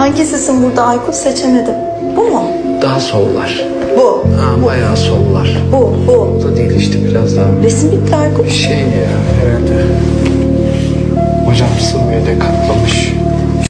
Hangisisin burada Aykut seçemedim. Bu mu? Daha sollar. Bu. Ha, bayağı sollar. Bu. Bu. Bu da değil işte biraz daha. Resim bitti Aykut. Bir şey ya herhalde. Hocam sıvıya da katlamış.